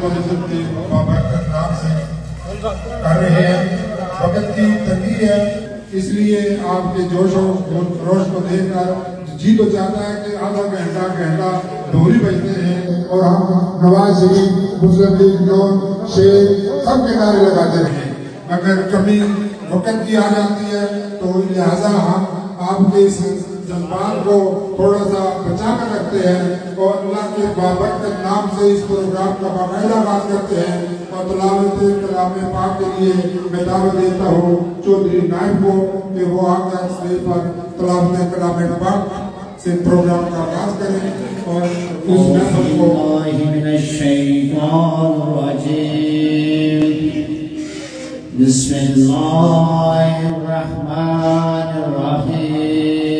Tourism के बाबरकत नाम से कर रहे हैं वक्त की तंगी है। इसलिए आपके जोश को देखकर जी तो चाहता है कि आधा घंटा घंटा डोरी बजते हैं और हम नवाज़ शरीफ, मुस्लिम लीग नौन शेर, सब के नारे लगाते रहे। अगर कभी वक्त की आ जाती है तो लिहाजा हम आपके जज्बात को थोड़ा सा बचा कर रखते हैं और अल्लाह के बाबरकत नाम से इस प्रोग्राम का बाकायदा आगाज़ करते हैं। और तलावत कलाम पाक के लिए मैं दावत देता हूँ चौधरी नायब को कि वो आकर स्टेज पर तलावत कलाम पाक से प्रोग्राम का आगाज़ करें और उस महफल को बिस्मिल्लाहिर्रहमानिर्रहीम। अलम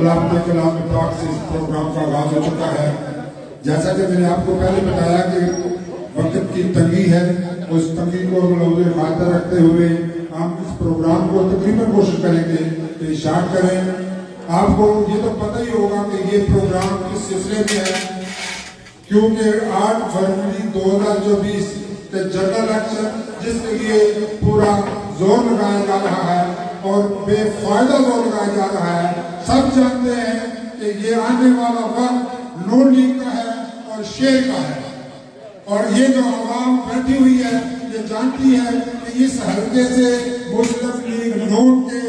तलावत कलाम पाक से इस प्रोग्राम का आगाज़ हो चुका है। जैसा कि मैंने आपको पहले बताया कि वक्त की तंगी है उस तंगी को मलूज खातर रखते हुए हम इस प्रोग्राम को तकरीबन कोशिश करेंगे कि स्टार्ट करें। आपको ये तो पता ही होगा कि ये प्रोग्राम किस सिलसिले में है, क्योंकि 8 फरवरी दो हज़ार चौबीस जनरल इलेक्शन जिसके लिए पूरा ज़ोर लगाया जा रहा है। और बेफायदा लगाया जा रहा है, सब जानते हैं कि ये आने वाला वक्त नून का है और शेर का है। और ये जो आवाम बैठी हुई है, ये जानती है कि इस हल्के से मुस्लिम लीग नून के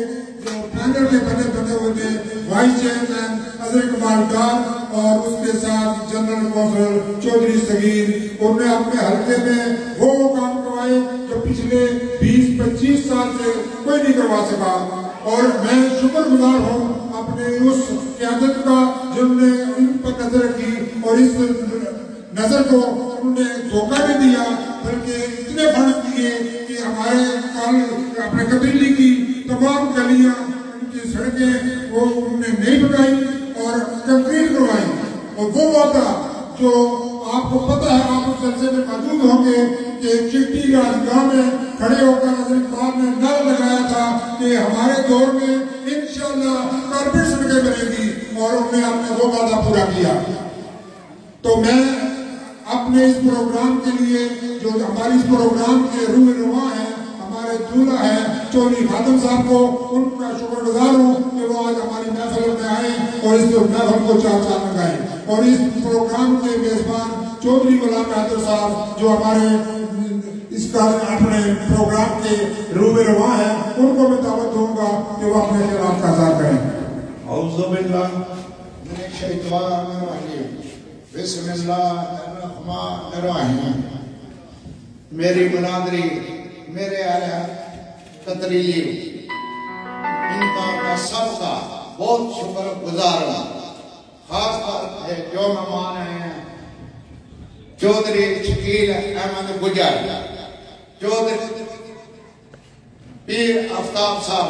जो पैनल के बने बने हुए थे वाइस चेयरमैन अजय कुमार डार और उसके साथ जनरल कौंसल चौधरी सगीर उन्होंने अपने हल्के में वो काम करवाए जो पिछले 20-25 साल से कोई नहीं करवा सका। और मैं शुक्रगुजार हूँ अपने उस क्यादत का जिन्होंने इन पर नज़र रखी और इस नज़र को उन्होंने धोखा भी दिया, बल्कि इतने फंड दिए कि हमारे कल अपने कबीली की तमाम गलियाँ, उनकी सड़कें वो उन्होंने नहीं बनाई और कंक्रीट करवाई। और वो वादा जो आपको पता है, आप उस जलसे में मौजूद होंगे कि चिट्टी राजगाह में खड़े होकर नज़र इकबाल ने नारा लगाया था कि हमारे दौर में इंशाल्लाह कारपेट सड़कें बनेगी और उन्होंने अपने वो वादा पूरा किया। तो मैं अपने इस प्रोग्राम के लिए, जो हमारे इस प्रोग्राम के रूह रुआ है, हमारे दूल्हा है, चौधरी खादम साहब को, उनका शुक्रगुजार हूँ कि वो आज हमारी महफिल में आए और इस महफिल को चार चार लगाए और इस प्रोग्राम के मेजबान चौधरी गुलाम बहादुर साहब, जो हमारे इसका अपने प्रोग्राम के रूह रुआ है, उनको मैं दावत दूँगा कि वो अपने खिलाफ का आज़ाद करें। मेरी बलादरी मेरे आला ततरीली इनका मैं सबका बहुत शुक्र गुजार हूँ। खास तौर जो मेहमान हैं, चौधरी शकील अहमद गुजर। चौधरी पीर आफ्ताब साहब,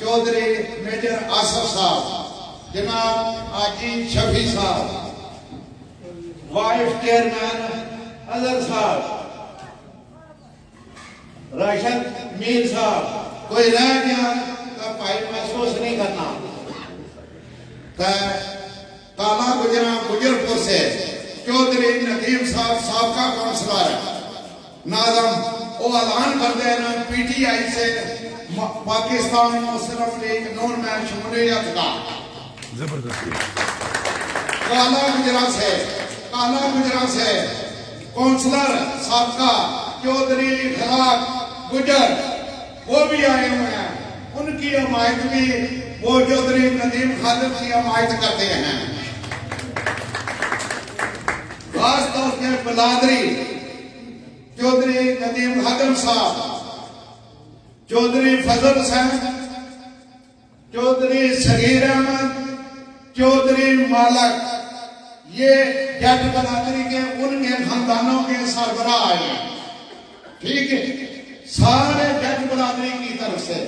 चौधरी मेजर आसफ साहब, जनाब आजी शफी साहब वाइस चेयरमैन अजहर साहब, राशद मीर साहब। कोई रह गया तो भाई महसूस नहीं करना। तो काला गुजरा गुजरपुर से चौधरी नदीम साहब, सबका काउंसलर है। नाजम वो ऐलान कर देना पीटीआई से पाकिस्तान मुस्लिम लीग नून में शमूलियत का काला गुजरा से काला गुजरा से काउंसलर सबका चौधरी खराब गुजर वो भी आए हुए हैं। उनकी हमायत भी वो चौधरी नदीम खालिद की हमायत करते हैं। खास तौर पे बलादरी चौधरी नदीम खादम साहब। चौधरी फजल हसन चौधरी सगीर अहमद। चौधरी मालक। ये जट बरादरी के उनके खानदानों के सरबराह आए ठीक है? सारे जट बरादरी की तरफ़ से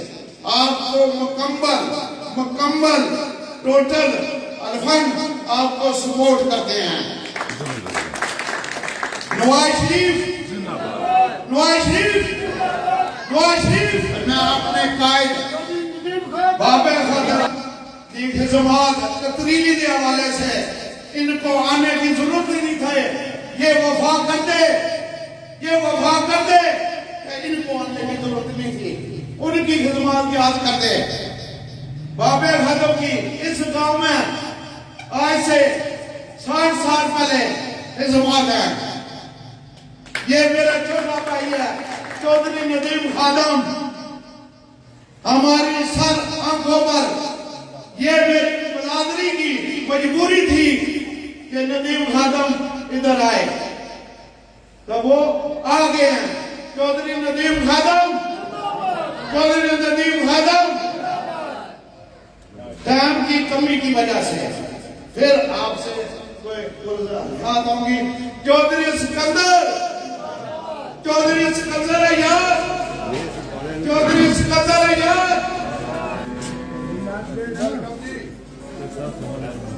आपको मुकम्मल मुकम्मल टोटल अल्फन आपको सपोर्ट करते हैं। नवाज़ शरीफ अपने खतर की हवाले से इनको आने की ज़रूरत ही नहीं थी। ये वफा कर दे ये वफा कर दे इनको आने की ज़रूरत नहीं थी। उनकी खिदमत याद कर दे बाबे खतर की इस गाँव में आज से साठ साल पहले खिदमत है। ये मेरा छोटा भाई है, चौधरी नदीम खादम। हमारी सर आँखों पर ये मेरी बरादरी की मजबूरी थी कि नदीम खादम इधर आए। तो वो आ गए हैं। चौधरी नदीम खादम, चौधरी नदीम खादम। टाइम की कमी की वजह से फिर आपसे कोई याद आऊँगी चौधरी सिकंदर चौधरी सिकंदर अय्यर चौधरी सिकंदर है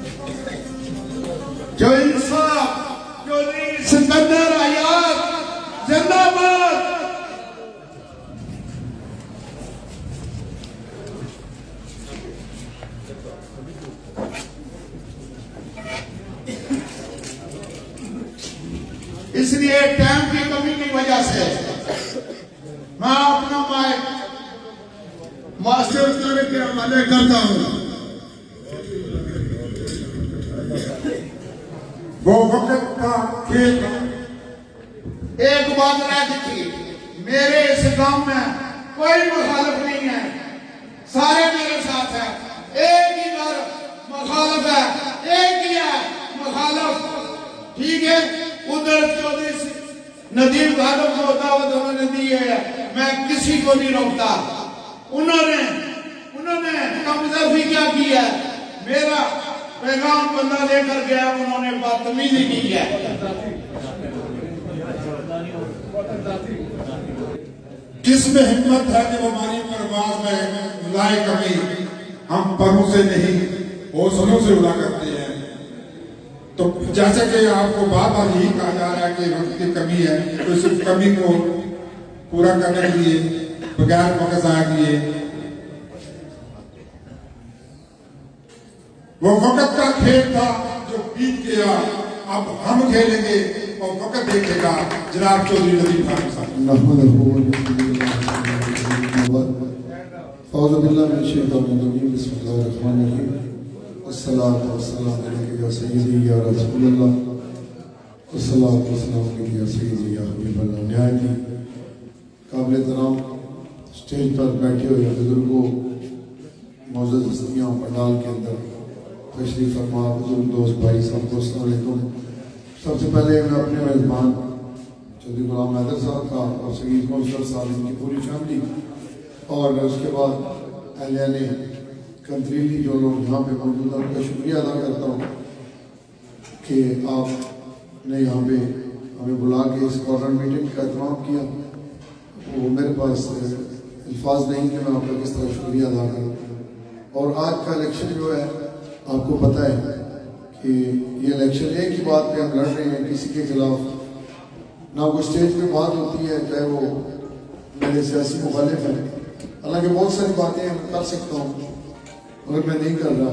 मास्टर सर के हवाले करता हूँ। वो वक्त का खेल। एक बात रह थी मेरे इस गाँव में कोई मुखालफ नहीं है। सारे मेरे साथ हैं। एक ही बार मुखालफ है। एक ही है मुखालफ। ठीक है? उधर चौधरी नदीम खादम को दावत उन्होंने दी है मैं किसी को नहीं रोकता। उन्होंने उन्होंने कब्जा भी क्या किया? मेरा पैगाम बंदा लेकर गया, उन्होंने बदतमीजी की है। किसमें हिम्मत है जब हमारी परवाज में लाए कमी हम परों से नहीं, हौसलों से उड़ा करते हैं। तो जैसे कि आपको बार बार यही कहा जा रहा है कि वक्त की कमी है तो इस कमी को पूरा करने के लिए आया किए वो वक्त का खेल था जो बीत गया। अब हम खेलेंगे और वक्त देखेगा जनाब चौधरी नदीम खान साहब। काबिल तराम स्टेज पर बैठे हुए बुज़ुर्गों मौजूद हस्तियाँ पंडाल के अंदर तशरीफ़ फरमा, बुज़ुर्ग दोस्त भाई सबको वालेकुम सबसे पहले मैं अपने मेज़बान चौधरी गुलाम हैदर साहब का और सईद कौशल साहब इनकी पूरी फैमिली और उसके बाद अहलिया ने कंत्रीली जो लोग यहाँ पे मौजूद हैं, उनका शुक्रिया अदा करता हूँ कि आपने यहाँ पे हमें बुला के इस कॉर्नर मीटिंग का एहतमाम किया। वो मेरे पास अल्फाज नहीं कि मैं आपका किस तरह शुक्रिया अदा करूँ। और आज का इलेक्शन जो है, आपको पता है कि ये इलेक्शन एक ही बात पे हम लड़ रहे हैं, किसी के खिलाफ। ना कोई स्टेज पे बात होती है, चाहे वो मेरे सियासी मुखालिफ हैं। हालाँकि बहुत सारी बातें मैं कर सकता हूँ, मगर मैं नहीं कर रहा।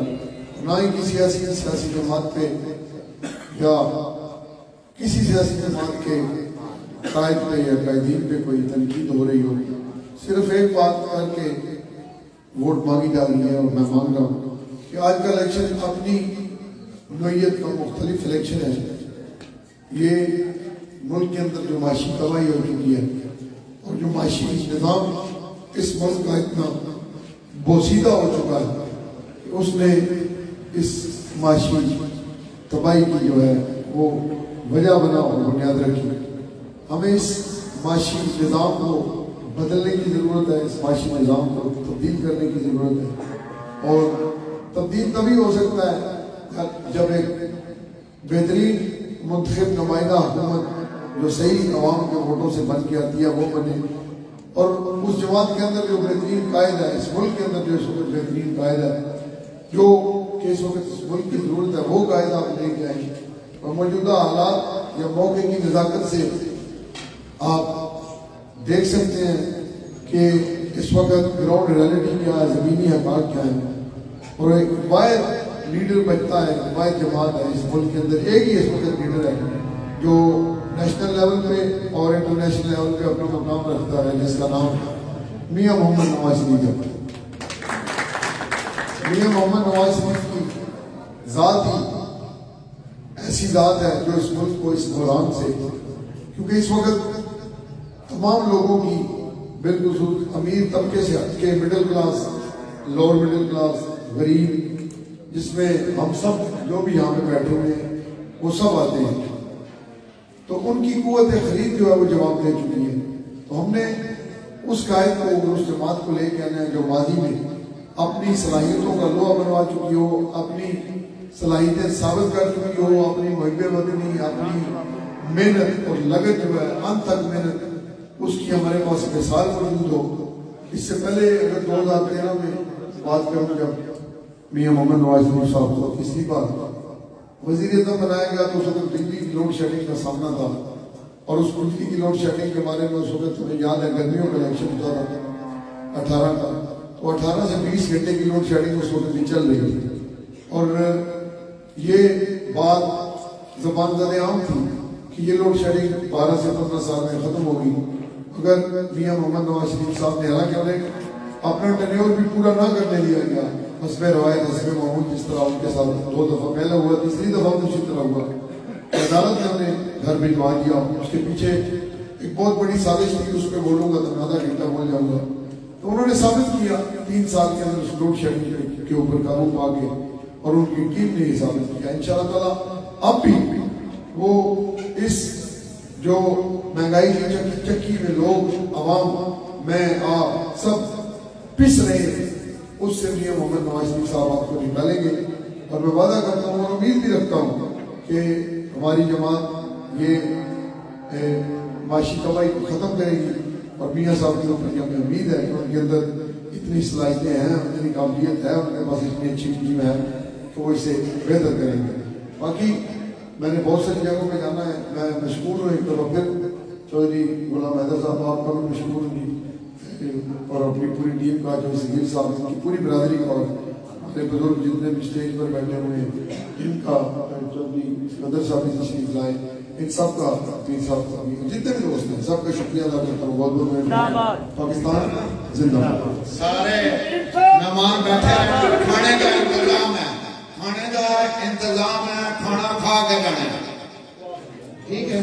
ना ही किसी ऐसी सियासी जमात पे, या किसी सियासी जमात के कायद पे या कायदीन पे कोई तनकीद हो रही हो। सिर्फ़ एक बात करके वोट मांगी जा रही है और मैं मांग रहा हूँ कि आज का इलेक्शन अपनी नोयत का मुख्तलिफ़ इलेक्शन है। ये मुल्क के अंदर जो माशी तबाही हो चुकी है और जो माशी निज़ाम इस मुल्क का इतना बोसीदा हो चुका है कि उसने इस माशी तबाही की जो है वो वजह बना और बुनियाद रखी। हमें इस माशी निज़ाम को बदलने की ज़रूरत है, इस माशी निज़ाम को तब्दील करने की ज़रूरत है। और तब्दील तभी हो सकता है जब एक बेहतरीन मुंतब नुमाइंदा हुकूमत जो सही आवाम के वोटों से बन के आती है, वो बने। और उस जमात के अंदर जो बेहतरीन कायद है, इस मुल्क के अंदर जो इस वक्त बेहतरीन कायद है, जो कि इस वक्त इस मुल्क की ज़रूरत है, वो कायद आप लेके आए। और मौजूदा हालात या मौके की नज़ाकत से आप देख सकते हैं कि इस वक्त ग्राउंड रियलिटी क्या है ज़मीनी हकाक क्या है? और एक वायद लीडर बनता है वायद जमात है इस मुल्क के अंदर। एक ही इस वक्त लीडर है जो नेशनल लेवल पे और इंटरनेशनल लेवल पे अपना मुकाम रखता है, जिसका नाम मियाँ मोहम्मद नवाज़ शरीफ। है मियाँ मोहम्मद नवाज़ शरीफ की ज़ात ही ऐसी ज़ात है जो इस मुल्क को इस दौरान से, क्योंकि इस वक्त तमाम लोगों की बिल्कुल अमीर तबके से हट के middle class lower middle class गरीब, जिसमें हम सब जो भी यहाँ पे बैठे हुए हैं, वो सब आते हैं। तो उनकी कुत खरीद जो है वो जवाब दे चुकी है। तो हमने उस कायद को उस जमात को लेके आना है जो माजी में अपनी सलाहियतों का लोहा बनवा चुकी हो, अपनी सलाहियतें साबित कर चुकी हो, अपनी महब बदनी अपनी मेहनत और लगन जो है, अंत तक मेहनत उसकी हमारे पास मिसाल मौजूद हो। इससे पहले अगर दो हज़ार तेरह में, बात करूँ जब मियाँ मोहम्मद नवाज़ शरीफ साहब को तीसरी बार वज़ीर अजम बनाया गया तो उस वक्त बिजली की लोड शेडिंग का सामना था। और उस बिजली की लोड शेडिंग के बारे में उस वक्त तुम्हें याद है, गर्मियों का इलेक्शन होता था अठारह का। तो अठारह से बीस घंटे की लोड शेडिंग उस वक्त भी चल रही थी। और ये बात जबान आम थी कि ये लोड शेडिंग बारह से पंद्रह साल में खत्म होगी अगर मियाँ मोहम्मद नवाज़ शरीफ साहब ने हालाँकि उन्हें अपना टेन्योर भी पूरा ना करने दिया गया हसब रवायत हसब मामूल जिस तरह उनके साथ दो दफ़ा पहले हुआ, तीसरी दफ़ा भी उसी तरह हुआ। अदालत ने उन्हें घर भिजवा दिया, उसके पीछे एक बहुत बड़ी साजिश थी उस पर बोलूँगा तो आधा घंटा बोल जाऊँगा। तो उन्होंने साबित किया, तीन साल के अंदर उस लोड शेडिंग के ऊपर काबू पा के और उनकी टीम ने ये साबित किया। इन ताला, अब भी वो इस जो महँगाई की चक्की में लोग आवाम मैं, आप सब पिस रहे हैं, उससे भी मोहम्मद नवाज़ शरीफ साहब आपको निकालेंगे। और मैं वादा करता हूँ और उम्मीद भी रखता हूँ कि हमारी जमात ये माशी कमाई को ख़त्म करेगी। और मियाँ साहब के ऊपर हमें उम्मीद है कि उनके अंदर इतनी सलाहियतें हैं, इतनी काबिलियत है, उनके पास इतनी अच्छी टीम है तो वो इसे बेहतर करेंगे। बाकी मैंने बहुत सारी जगहों पे जाना है। मैं मशहूर हूँ एक तरफ़ फिर। चौधरी गुलाम हैदर साहब आपका भी मशहूर हूँ और अपनी पूरी टीम का जो सगीर साहब, इनकी पूरी बरदरी का और हमारे बुज़ुर्ग जितने भी स्टेज पर बैठे हुए हैं इनका चौधरी कदर साहब भी तशरीफ़ लाए इन सब का पीर साहब का भी। जितने भी दोस्त हैं, सबका शुक्रिया अदा करता हूँ। बहुत बहुत पाकिस्तान जिंदाबाद। सारे मेहमान बैठे खाने का इंतज़ाम है। का इंतजाम है खाना खा के जाना ठीक है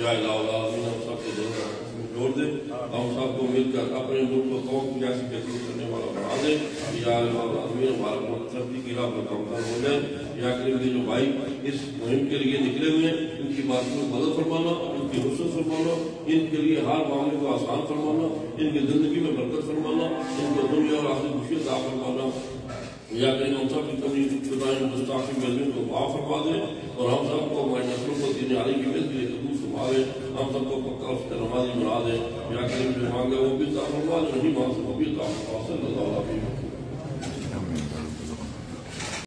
या इलामीन हम सबको जोड़ दे हम सबको मिलकर अपने मुल्क को कौम की जैसी कैसी करने वाला बना दे या इलामीन हमारा मतलब की गिरा पर कमतर हो जाए या करीब जो भाई इस मुहिम के लिए निकले हुए हैं, इनकी बात को मदद फरमाना, इनकी हुसन फरमाना, इनके लिए हर मामले को आसान फरमाना, इनकी ज़िंदगी में बरकत फरमाना, इनको दुनिया और आखिर खुशी अदा फरमाना। या कहीं हम सब की कमी मुस्ताफी मजलूम को माफ़ फरमा दे और हम सबको हमारी नस्लों को दिन आने की मिलती है हमारे हम सबको पक्का उसके नमाजी बना दें। या कहीं जो मांगे वो भी ताफरमा नहीं मांग वो भी